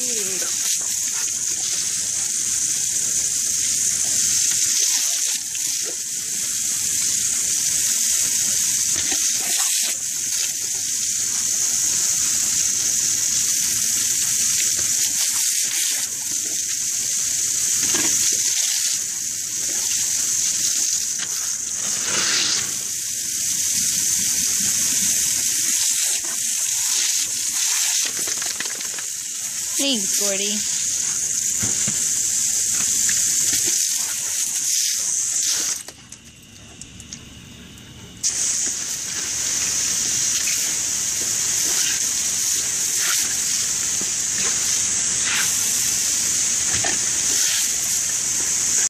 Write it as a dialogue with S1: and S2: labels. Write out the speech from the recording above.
S1: Ooh. Thanks, Gordy.